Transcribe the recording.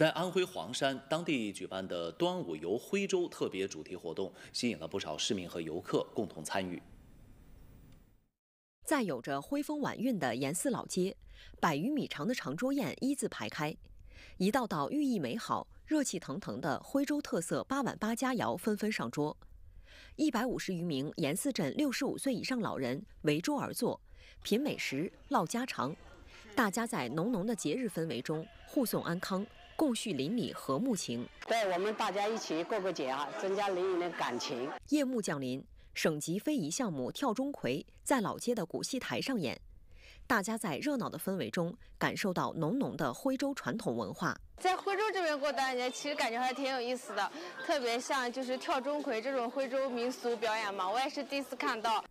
在安徽黄山，当地举办的端午游徽州特别主题活动，吸引了不少市民和游客共同参与。在有着徽风晚韵的严寺老街，百余米长的长桌宴一字排开，一道道寓意美好、热气腾腾的徽州特色八碗八佳肴纷纷上桌。一百五十余名严寺镇六十五岁以上老人围桌而坐，品美食、唠家常，大家在浓浓的节日氛围中互送安康，共叙邻里和睦情。对我们大家一起过个节啊，增加邻里的感情。夜幕降临，省级非遗项目跳钟馗在老街的古戏台上演。大家在热闹的氛围中，感受到浓浓的徽州传统文化。在徽州这边过端午节，其实感觉还挺有意思的，特别像就是跳钟馗这种徽州民俗表演嘛，我也是第一次看到。